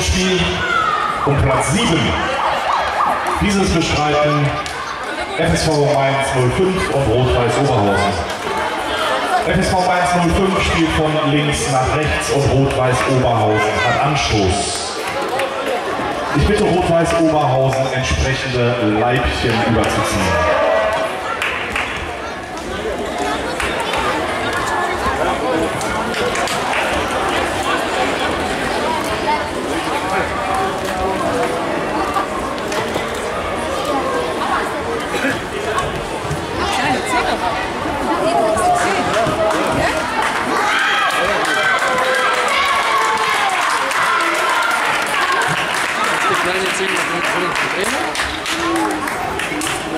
zum Spiel um Platz 7. Dieses bestreiten FSV Mainz 05 und Rot-Weiß Oberhausen. FSV Mainz 05 spielt von links nach rechts und Rot-Weiß Oberhausen hat Anstoß. Ich bitte Rot-Weiß Oberhausen entsprechende Leibchen überzuziehen.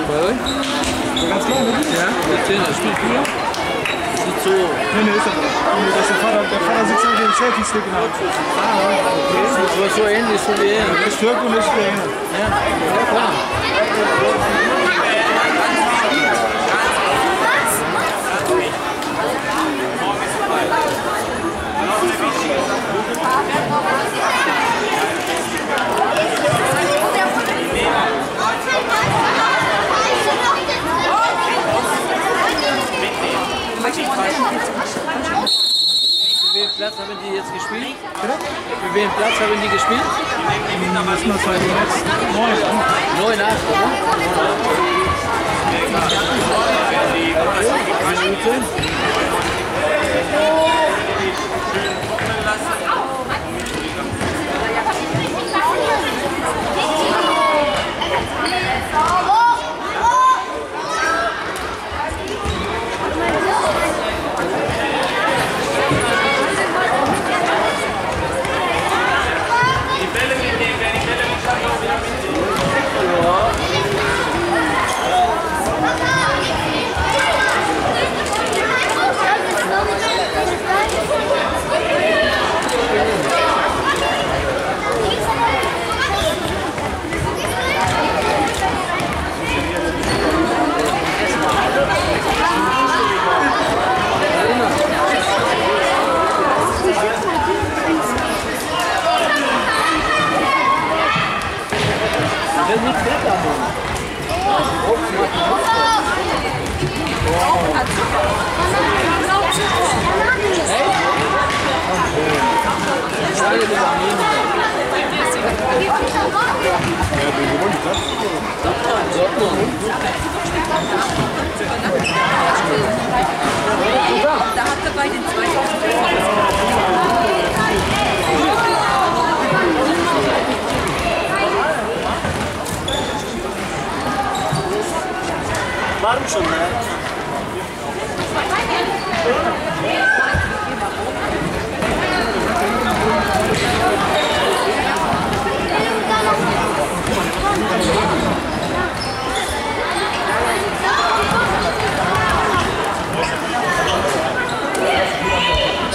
Bei euch? Ganz klar, ne? Ja, der Trainer spielt hier. Sieht so. Nee, nee, ist er nicht. Nee, das ist der Vater, der Vater sitzt auf dem Selfie-Stick in der Hand. Ah, okay. So ähnlich so wie er. Der ist Türk und ist Italiener. Ja, ja klar. Für welchen Platz haben die jetzt gespielt? Für welchen Platz haben die gespielt? Das ist mal zwei jetzt neun. 9, 8, oder? Minute. Schade, wir waren nie. Da hat er bei den 2000 Warm schon,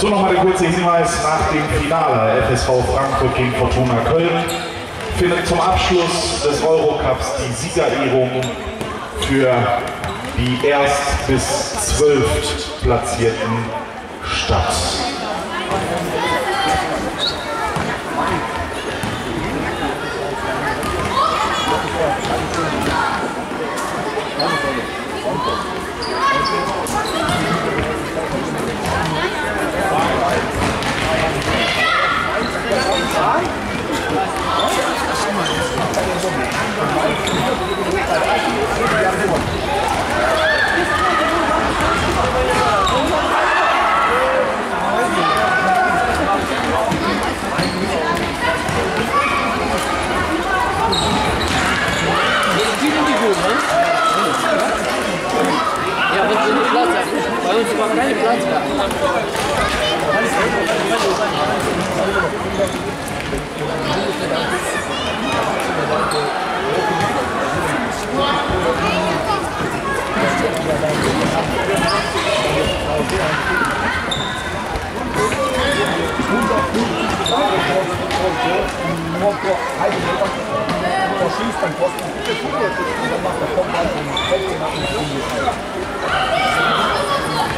So nochmal der kurze Hinweis nach dem Finale FSV Frankfurt gegen Fortuna Köln findet zum Abschluss des Eurocups die Siegerehrung für die erst bis zwölft Platzierten statt. Wir spielen die gut, ne? Ja, wenn sie nicht Platz haben. Bei uns war kein Platz da.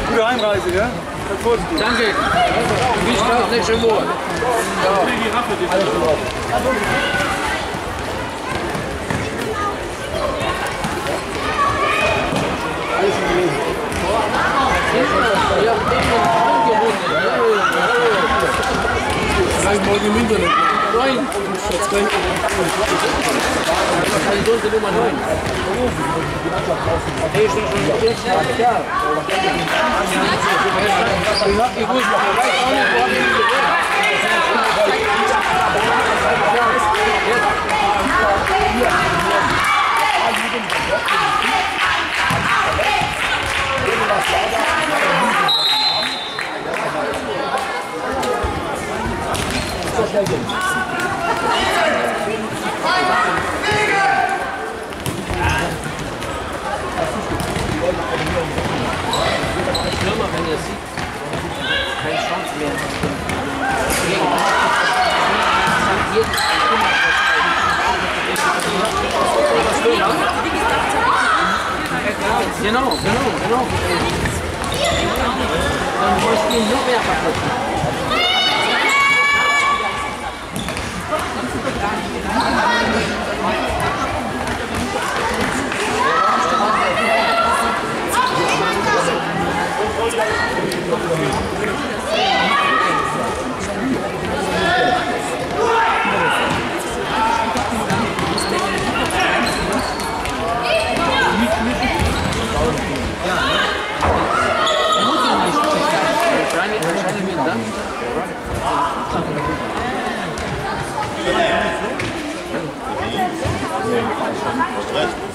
Gute Heimreise, ja? Danke. Wie nächste Woche. Ja, Vielleicht morgen im Internet. Neun. Keine Dose Nummer 9. Hey, ist doch schon jetzt ja. will not.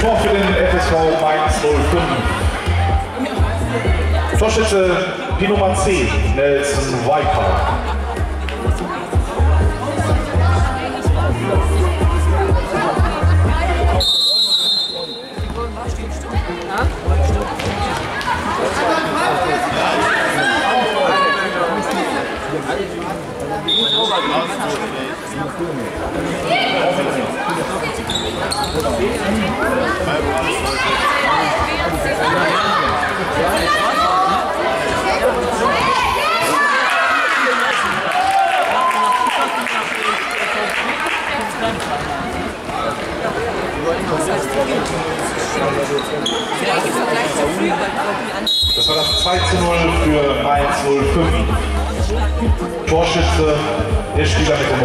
Tor für den FSV Mainz 05. Torschütze die Nummer 10, Nelson Weikau. Das war das 2 zu 0 für Mainz 05. Torschütze der Spieler mit der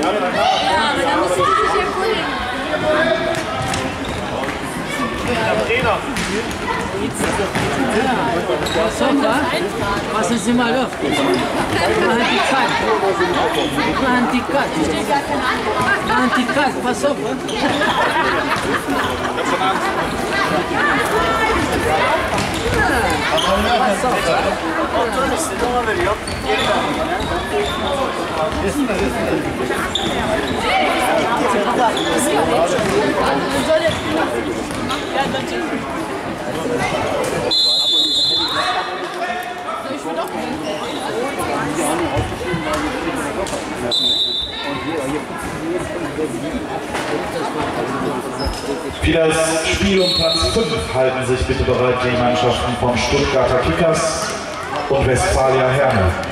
Ja, aber da musst du dich ja bullen. Der Trainer. Ja, super. Was ist immer Luft? Mal die Kalt. Mal die Kalt. Mal die Kalt, pass auf. Ne? Pass auf. Ne? Für das Spiel um Platz 5 halten sich bitte bereit die Mannschaften von Stuttgarter Kickers und Westfalia Herne.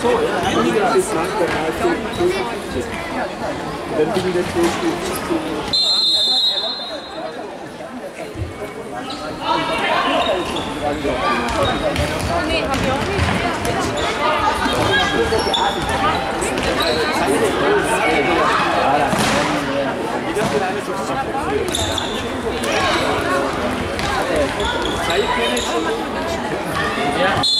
So, I think das ist lang, dann heißt es Dann bin ich jetzt durch. Nee, hab ich auch nicht. Zeitmanagement. Ja.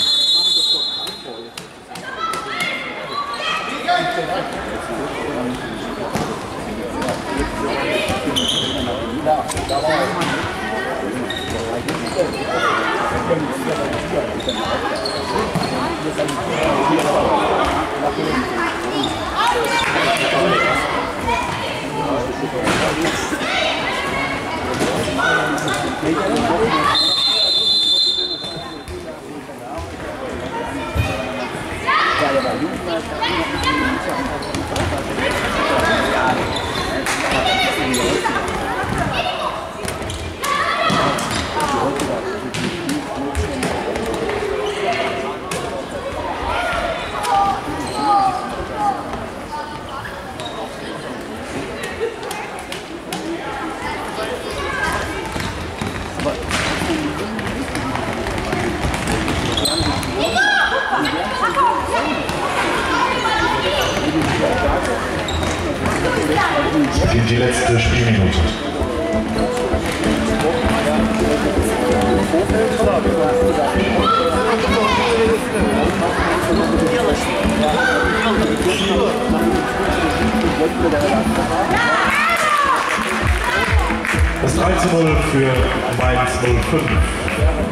Das 3 zu 0 für Mainz 05.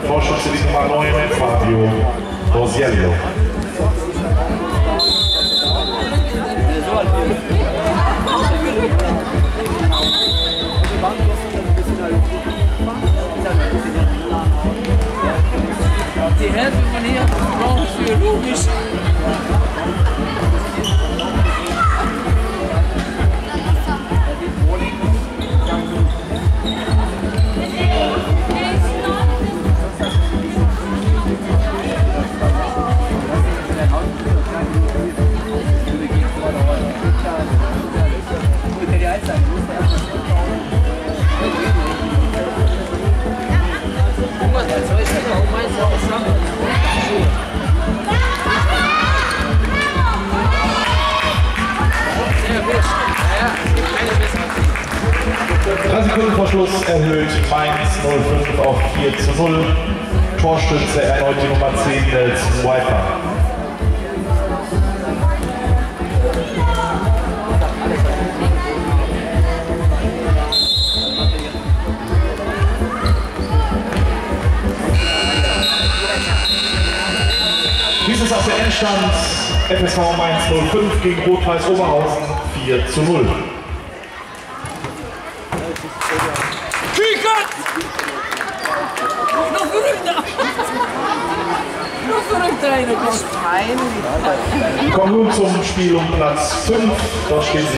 Torschütze die Nummer 9, Fabio Rosiello. Die Hälfte von hier brauchen für logisch. Schluss erhöht Mainz 05 auf 4 zu 0. Torstütze erneut die Nummer 10 Nelson Wiper. Dies ist auch der Endstand FSV Mainz 05 gegen Rot-Weiß Oberhausen 4 zu 0. Kommen nun zum Spiel um Platz 5. Dort sie